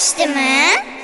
してね